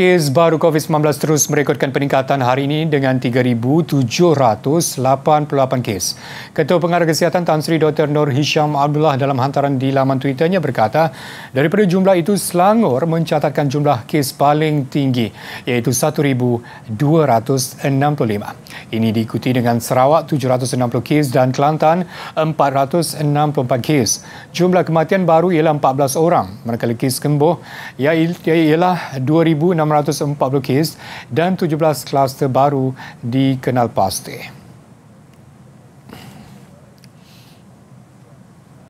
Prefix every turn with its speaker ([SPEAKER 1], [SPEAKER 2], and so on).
[SPEAKER 1] Kes baru COVID-19 terus merekodkan peningkatan hari ini dengan 3,788 kes. Ketua Pengarah Kesihatan Tan Sri Dr. Nur Hisham Abdullah dalam hantaran di laman Twitternya berkata, daripada jumlah itu Selangor mencatatkan jumlah kes paling tinggi iaitu 1,265. Ini diikuti dengan Sarawak 760 kes dan Kelantan 464 kes. Jumlah kematian baru ialah 14 orang, manakala kes kembuh ialah 2,000 1,640 kes dan 17 kluster baru dikenal pasti.